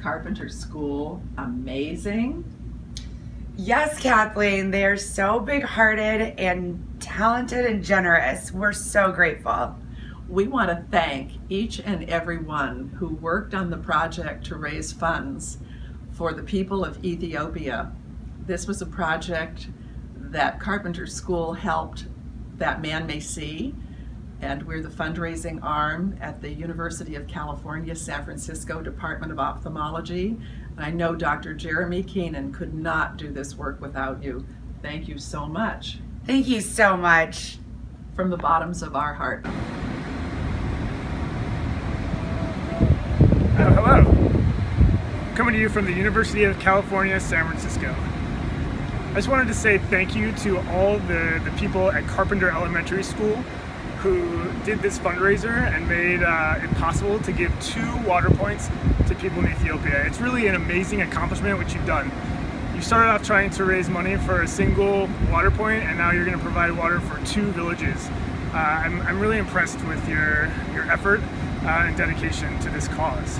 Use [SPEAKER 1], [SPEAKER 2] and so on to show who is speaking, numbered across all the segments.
[SPEAKER 1] Carpenter School amazing?
[SPEAKER 2] Yes, Kathleen, they are so big hearted and talented and generous. We're so grateful.
[SPEAKER 1] We want to thank each and every one who worked on the project to raise funds for the people of Ethiopia. This was a project that Carpenter School helped that man may see and we're the fundraising arm at the University of California, San Francisco Department of Ophthalmology. And I know Dr. Jeremy Keenan could not do this work without you. Thank you so much.
[SPEAKER 2] Thank you so much.
[SPEAKER 1] From the bottoms of our heart.
[SPEAKER 3] Uh, hello. Coming to you from the University of California, San Francisco. I just wanted to say thank you to all the, the people at Carpenter Elementary School who did this fundraiser and made uh, it possible to give two water points to people in Ethiopia. It's really an amazing accomplishment what you've done. You started off trying to raise money for a single water point and now you're going to provide water for two villages. Uh, I'm, I'm, really impressed with your, your effort uh, and dedication to this cause.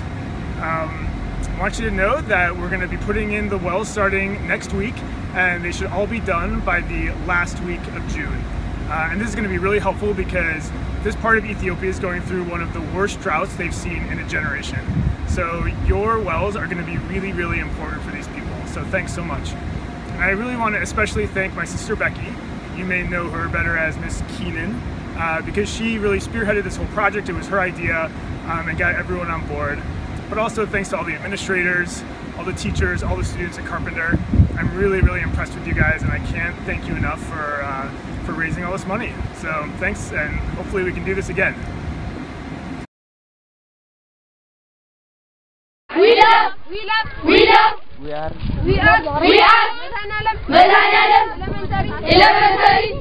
[SPEAKER 3] Um, I want you to know that we're going to be putting in the wells starting next week and they should all be done by the last week of June. Uh, and this is going to be really helpful because this part of Ethiopia is going through one of the worst droughts they've seen in a generation. So your wells are going to be really, really important for these people. So thanks so much. And I really want to especially thank my sister Becky. You may know her better as Miss Keenan uh, because she really spearheaded this whole project. It was her idea um, and got everyone on board. But also thanks to all the administrators, all the teachers, all the students at Carpenter. I'm really, really impressed with you guys and I can't thank you enough for uh, for raising all this money. So thanks, and hopefully we can do this again.
[SPEAKER 4] We love, we love, we love, we are, we are, we are, Medanalam, Medanalam, elementary, elementary,